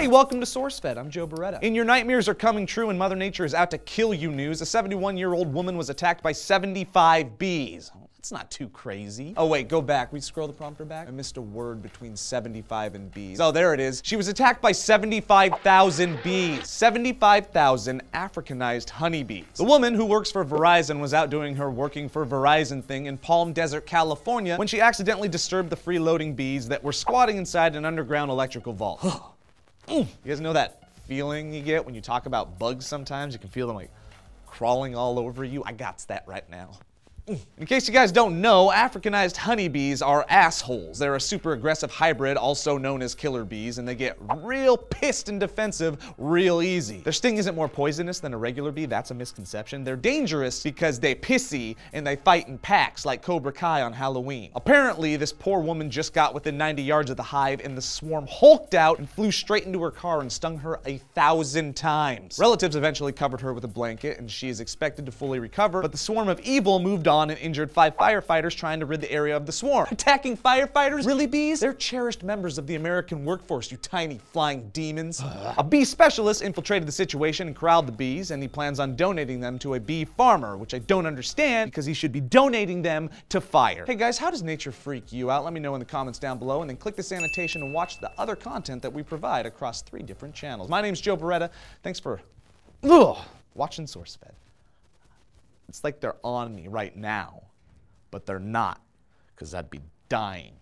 Hey, welcome to SourceFed. I'm Joe Bereta. In your nightmares are coming true and Mother Nature is out to kill you news, a 71 year old woman was attacked by 75 bees. That's not too crazy. Oh wait, go back. We scroll the prompter back? I missed a word between 75 and bees. Oh, there it is. She was attacked by 75,000 bees. 75,000 Africanized honeybees. The woman who works for Verizon was out doing her working for Verizon thing in Palm Desert, California when she accidentally disturbed the freeloading bees that were squatting inside an underground electrical vault. Mm. you guys know that feeling you get when you talk about bugs sometimes? You can feel them like crawling all over you. I got that right now. In case you guys don't know, Africanized honeybees are assholes. They're a super aggressive hybrid, also known as killer bees, and they get real pissed and defensive real easy. Their sting isn't more poisonous than a regular bee, that's a misconception. They're dangerous because they pissy and they fight in packs like Cobra Kai on Halloween. Apparently, this poor woman just got within 90 yards of the hive and the swarm hulked out and flew straight into her car and stung her a thousand times. Relatives eventually covered her with a blanket and she is expected to fully recover, but the swarm of evil moved on and injured five firefighters trying to rid the area of the swarm. Attacking firefighters? Really, bees? They're cherished members of the American workforce, you tiny flying demons. a bee specialist infiltrated the situation and corralled the bees, and he plans on donating them to a bee farmer, which I don't understand because he should be donating them to fire. Hey guys, how does nature freak you out? Let me know in the comments down below, and then click this annotation and watch the other content that we provide across three different channels. My name's Joe Bereta. Thanks for ugh, watching SourceFed. It's like they're on me right now, but they're not, because I'd be dying.